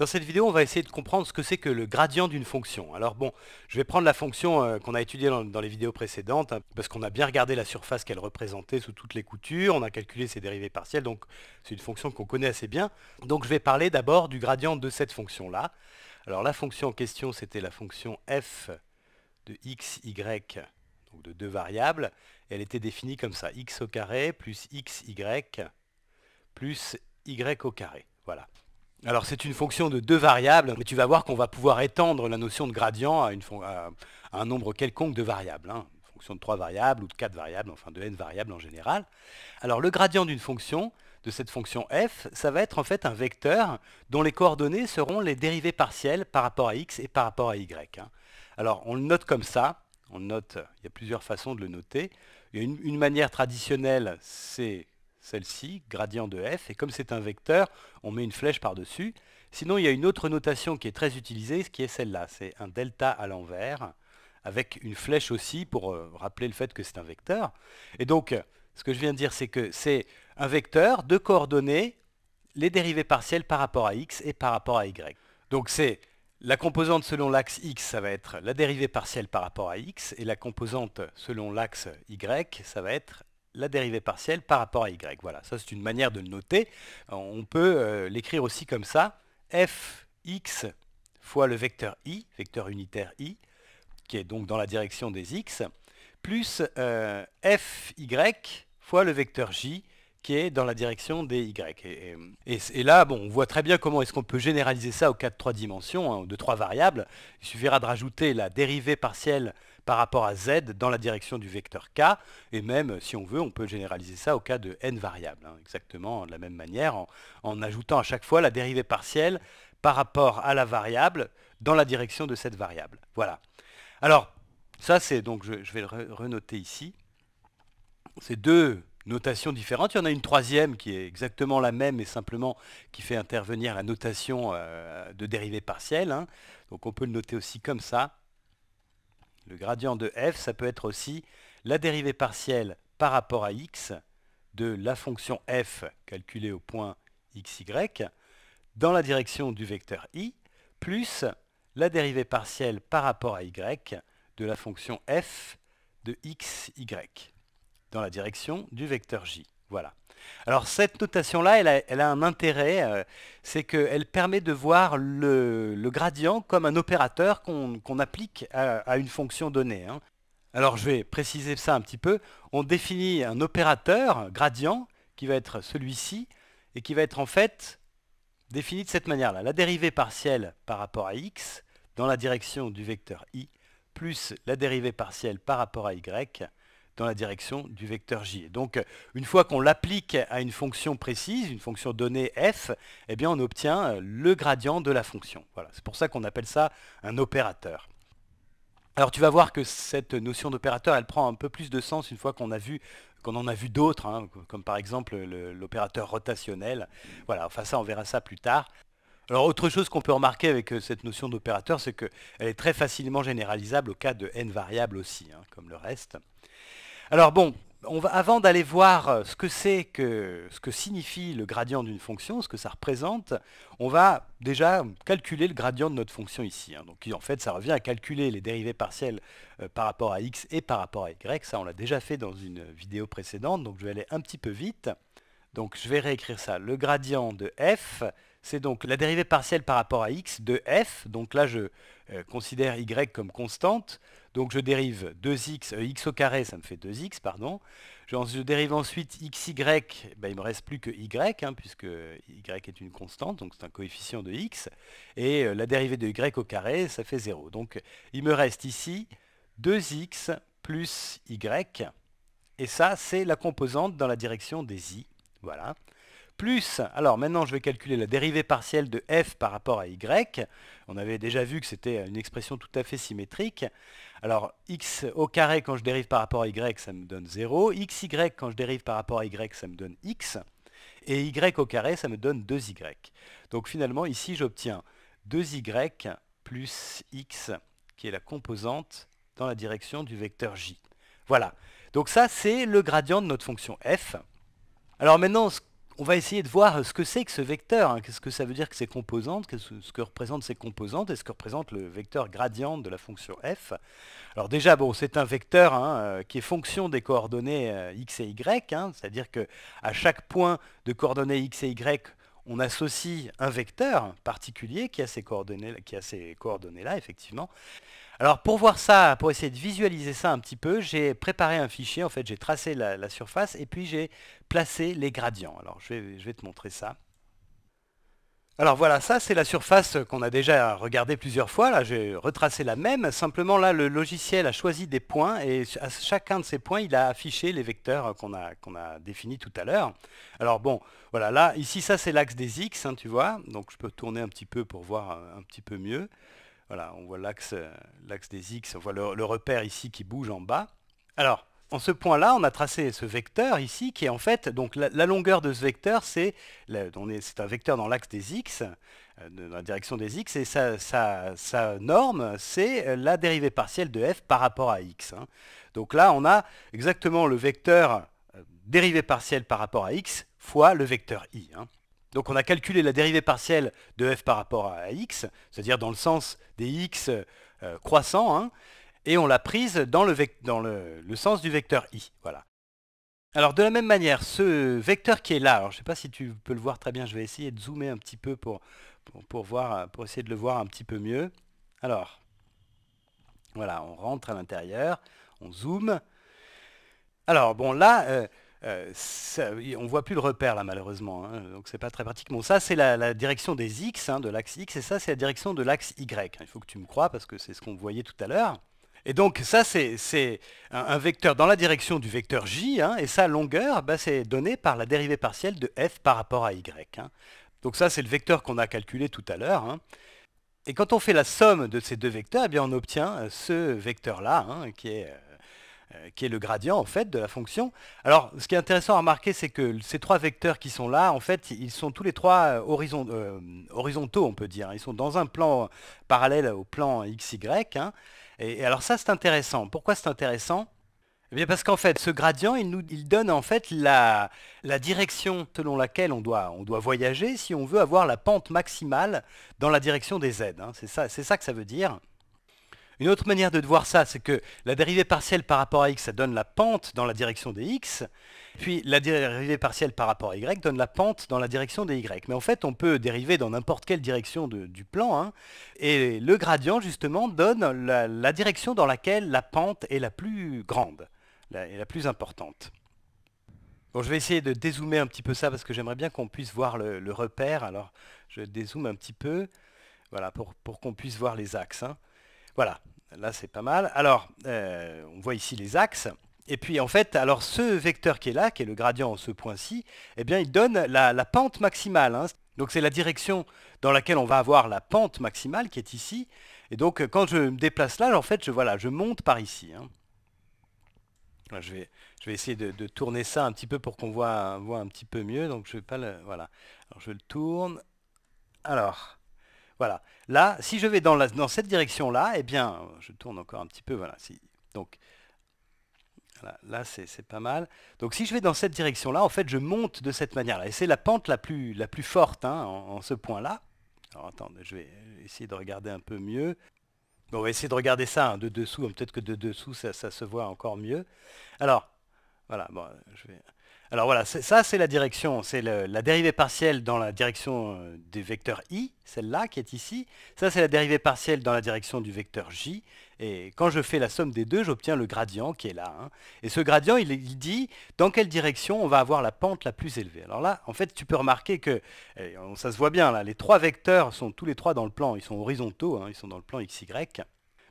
Dans cette vidéo, on va essayer de comprendre ce que c'est que le gradient d'une fonction. Alors bon, je vais prendre la fonction euh, qu'on a étudiée dans, les vidéos précédentes, hein, parce qu'on a bien regardé la surface qu'elle représentait sous toutes les coutures, on a calculé ses dérivées partielles, donc c'est une fonction qu'on connaît assez bien. Donc je vais parler d'abord du gradient de cette fonction-là. Alors la fonction en question, c'était la fonction f de x, y, donc de deux variables. elle était définie comme ça, x au carré plus x, y plus y au carré. Voilà. Alors c'est une fonction de deux variables, mais tu vas voir qu'on va pouvoir étendre la notion de gradient à, un nombre quelconque de variables. Hein. Une fonction de trois variables ou de quatre variables, enfin de n variables en général. Alors le gradient d'une fonction, de cette fonction f, ça va être en fait un vecteur dont les coordonnées seront les dérivées partielles par rapport à x et par rapport à y. Hein. Alors on le note comme ça, on note, il y a plusieurs façons de le noter. A une manière traditionnelle, c'est celle-ci, gradient de f, et comme c'est un vecteur, on met une flèche par-dessus. Sinon, il y a une autre notation qui est très utilisée, qui est celle-là, c'est un delta à l'envers, avec une flèche aussi pour euh, rappeler le fait que c'est un vecteur. Et donc, ce que je viens de dire, c'est que c'est un vecteur de coordonnées, les dérivées partielles par rapport à x et par rapport à y. Donc c'est la composante selon l'axe x, ça va être la dérivée partielle par rapport à x, et la composante selon l'axe y, ça va être la dérivée partielle par rapport à y. Voilà, ça c'est une manière de noter. On peut euh, l'écrire aussi comme ça. fx fois le vecteur i, vecteur unitaire i, qui est donc dans la direction des x, plus euh, fy fois le vecteur j, qui est dans la direction des y. Et, là, bon, on voit très bien comment est-ce qu'on peut généraliser ça au cas de trois dimensions, hein, de trois variables. Il suffira de rajouter la dérivée partielle par rapport à z dans la direction du vecteur k, et même, si on veut, on peut généraliser ça au cas de n variables, hein, exactement de la même manière, en, ajoutant à chaque fois la dérivée partielle par rapport à la variable dans la direction de cette variable. Voilà. Alors, ça c'est donc, je, vais le renoter ici. Ces deux notations différentes. Il y en a une troisième qui est exactement la même, mais simplement qui fait intervenir la notation euh, de dérivée partielle. Hein. Donc on peut le noter aussi comme ça. Le gradient de f, ça peut être aussi la dérivée partielle par rapport à x de la fonction f calculée au point xy dans la direction du vecteur i, plus la dérivée partielle par rapport à y de la fonction f de xy dans la direction du vecteur j. Voilà. Alors cette notation-là, elle, a, un intérêt, euh, c'est qu'elle permet de voir le, gradient comme un opérateur qu'on applique à, une fonction donnée. Hein. Alors je vais préciser ça un petit peu. On définit un opérateur gradient qui va être celui-ci et qui va être en fait défini de cette manière-là. La dérivée partielle par rapport à x dans la direction du vecteur i plus la dérivée partielle par rapport à y dans la direction du vecteur j. donc, une fois qu'on l'applique à une fonction précise, une fonction donnée f, eh bien, on obtient le gradient de la fonction. Voilà, c'est pour ça qu'on appelle ça un opérateur. Alors, tu vas voir que cette notion d'opérateur, elle prend un peu plus de sens une fois qu'on a vu qu'on en a vu d'autres, hein, comme par exemple l'opérateur rotationnel. Voilà, enfin ça, on verra ça plus tard. Alors autre chose qu'on peut remarquer avec euh, cette notion d'opérateur, c'est qu'elle est très facilement généralisable au cas de n variables aussi, hein, comme le reste. Alors bon, avant d'aller voir euh, ce que c'est que ce que signifie le gradient d'une fonction, ce que ça représente, on va déjà calculer le gradient de notre fonction ici. Hein. Donc en fait, ça revient à calculer les dérivées partielles euh, par rapport à x et par rapport à y. Ça, on l'a déjà fait dans une vidéo précédente, donc je vais aller un petit peu vite. Donc je vais réécrire ça. Le gradient de f, c'est donc la dérivée partielle par rapport à x de f. Donc là, je euh, considère y comme constante. Donc je dérive 2x, euh, x au carré, ça me fait 2x, pardon. Je, dérive ensuite xy, ben, il ne me reste plus que y, hein, puisque y est une constante, donc c'est un coefficient de x. Et euh, la dérivée de y au carré, ça fait 0. Donc il me reste ici 2x plus y. Et ça, c'est la composante dans la direction des i. Voilà plus, alors maintenant je vais calculer la dérivée partielle de f par rapport à y. On avait déjà vu que c'était une expression tout à fait symétrique. Alors x au carré quand je dérive par rapport à y, ça me donne 0. xy quand je dérive par rapport à y, ça me donne x. Et y au carré, ça me donne 2y. Donc finalement, ici, j'obtiens 2y plus x, qui est la composante dans la direction du vecteur j. Voilà. Donc ça, c'est le gradient de notre fonction f. Alors maintenant, on va essayer de voir ce que c'est que ce vecteur, hein. qu'est-ce que ça veut dire que ces composantes, ce que représentent ces composantes et ce que représente le vecteur gradient de la fonction f. Alors déjà, c'est un vecteur hein, euh, qui est fonction des coordonnées euh, x et y, hein. c'est-à-dire que à chaque point de coordonnées x et y, on associe un vecteur particulier qui a ces coordonnées, qui a ces coordonnées là, effectivement. Alors pour voir ça, pour essayer de visualiser ça un petit peu, j'ai préparé un fichier, en fait j'ai tracé la, surface et puis j'ai placé les gradients. Alors je vais te montrer ça. Alors voilà, ça c'est la surface qu'on a déjà regardée plusieurs fois. Là, j'ai retracé la même. Simplement là, le logiciel a choisi des points et à chacun de ces points, il a affiché les vecteurs qu'on a, définis tout à l'heure. Alors bon, voilà, là, ici, ça c'est l'axe des x, hein, tu vois. Donc je peux tourner un petit peu pour voir un petit peu mieux. Voilà, on voit l'axe des X, on voit le, repère ici qui bouge en bas. Alors, en ce point-là, on a tracé ce vecteur ici, qui est en fait, donc la, longueur de ce vecteur, c'est un vecteur dans l'axe des X, euh, dans la direction des X, et sa, norme, c'est la dérivée partielle de f par rapport à x. Hein. Donc là, on a exactement le vecteur euh, dérivée partielle par rapport à x fois le vecteur i. Hein. Donc on a calculé la dérivée partielle de f par rapport à x, c'est-à-dire dans le sens des x euh, croissants, hein, et on l'a prise dans, le, sens du vecteur i. Voilà. Alors de la même manière, ce vecteur qui est là, alors je ne sais pas si tu peux le voir très bien, je vais essayer de zoomer un petit peu pour, voir, pour essayer de le voir un petit peu mieux. Alors, voilà, on rentre à l'intérieur, on zoome. Alors bon là, euh, euh, on voit plus le repère là malheureusement, hein, donc c'est pas très pratique. Bon ça c'est la, direction des x, hein, de l'axe x, et ça c'est la direction de l'axe y. Il faut que tu me crois parce que c'est ce qu'on voyait tout à l'heure. Et donc ça c'est un, vecteur dans la direction du vecteur j, hein, et sa longueur bah, c'est donné par la dérivée partielle de f par rapport à y. Donc ça c'est le vecteur qu'on a calculé tout à l'heure. Et quand on fait la somme de ces deux vecteurs, eh bien on obtient euh, ce vecteur là, qui est euh, euh, qui est le gradient en fait de la fonction. Alors ce qui est intéressant à remarquer c'est que ces trois vecteurs qui sont là en fait ils sont tous les trois horizontaux on peut dire. Ils sont dans un plan parallèle au plan xy. Hein. Et, alors ça c'est intéressant. Pourquoi c'est intéressant? Eh bien parce qu'en fait, ce gradient, il donne en fait la, direction selon laquelle on doit, on doit voyager si on veut avoir la pente maximale dans la direction des z. Hein. C'est ça, ça que ça veut dire. Une autre manière de voir ça, c'est que la dérivée partielle par rapport à x, ça donne la pente dans la direction des x, puis la dérivée partielle par rapport à y donne la pente dans la direction des y. Mais en fait, on peut dériver dans n'importe quelle direction du plan, hein, et le gradient, justement, donne la, direction dans laquelle la pente est la plus grande, et la plus importante. Je vais essayer de dézoomer un petit peu ça, parce que j'aimerais bien qu'on puisse voir le, repère. Alors, je dézoome un petit peu, voilà, pour, qu'on puisse voir les axes. Hein. Voilà, là c'est pas mal. Alors, euh, on voit ici les axes. Et puis en fait, alors ce vecteur qui est là, qui est le gradient en ce point-ci, eh bien il donne la, pente maximale. Hein. Donc c'est la direction dans laquelle on va avoir la pente maximale qui est ici. Et donc quand je me déplace là, en fait, je, voilà, je monte par ici. Hein. je, vais, je vais essayer de, tourner ça un petit peu pour qu'on voit, voit un petit peu mieux. Donc je vais pas le, voilà. Alors je le tourne. Alors, voilà. Là, si je vais dans, cette direction-là, eh bien, je tourne encore un petit peu, voilà. donc, là, c'est pas mal. Donc, si je vais dans cette direction-là, en fait, je monte de cette manière-là. Et c'est la pente la plus, forte hein, en, ce point-là. Alors, attendez, je vais essayer de regarder un peu mieux. Bon, on va essayer de regarder ça hein, de dessous. Peut-être que de dessous, ça, ça, se voit encore mieux. Alors, voilà, bon, je vais... Alors voilà, ça c'est la direction, c'est la dérivée partielle dans la direction euh, des vecteurs i, celle-là qui est ici. Ça c'est la dérivée partielle dans la direction du vecteur j. Et quand je fais la somme des deux, j'obtiens le gradient qui est là. Hein. Et ce gradient, il, dit dans quelle direction on va avoir la pente la plus élevée. Alors là, en fait, tu peux remarquer que, ça se voit bien là, les trois vecteurs sont tous les trois dans le plan, ils sont horizontaux, hein, ils sont dans le plan xy.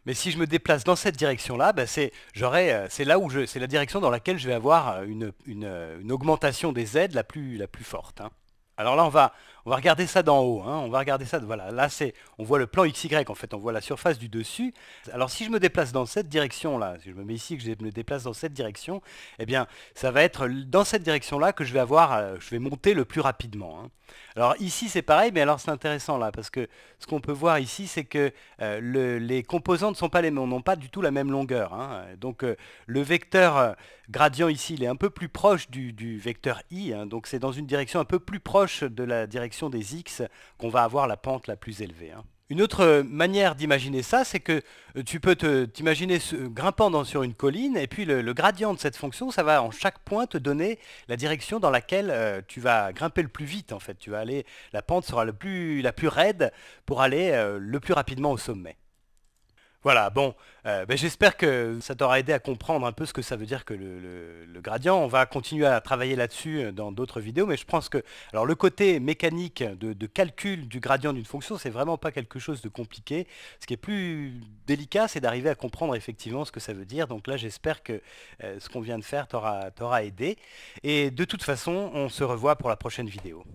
Mais si je me déplace dans cette direction-là, ben c'est euh, là où je, c'est la direction dans laquelle je vais avoir euh, une, euh, une, augmentation des plus, la plus forte. Hein. Alors là, on va, on va regarder ça d'en haut. Hein. On va regarder ça, voilà, là c'est, on voit le plan XY en fait, on voit la surface du dessus. Alors si je me déplace dans cette direction-là, si je me mets ici, que je me déplace dans cette direction, eh bien ça va être dans cette direction-là que je vais avoir, euh, je vais monter le plus rapidement. Hein. Alors ici c'est pareil, mais alors c'est intéressant là, parce que ce qu'on peut voir ici, c'est que euh, les composants ne sont pas les n'ont pas du tout la même longueur. Hein. Donc euh, le vecteur gradient ici, il est un peu plus proche du, vecteur i, donc c'est dans une direction un peu plus proche de la direction des x qu'on va avoir la pente la plus élevée. Hein. Une autre manière d'imaginer ça, c'est que euh, tu peux t'imaginer grimpant sur une colline, et puis le, gradient de cette fonction, ça va en chaque point te donner la direction dans laquelle euh, tu vas grimper le plus vite. En fait, tu vas aller, la pente sera plus, la plus raide pour aller euh, le plus rapidement au sommet. Voilà, bon, euh, ben, j'espère que ça t'aura aidé à comprendre un peu ce que ça veut dire que le, gradient. On va continuer à travailler là-dessus euh, dans d'autres vidéos, mais je pense que alors le côté mécanique de, calcul du gradient d'une fonction, c'est vraiment pas quelque chose de compliqué. Ce qui est plus délicat, c'est d'arriver à comprendre effectivement ce que ça veut dire. Donc là, j'espère que euh, ce qu'on vient de faire t'aura aidé. Et de toute façon, on se revoit pour la prochaine vidéo.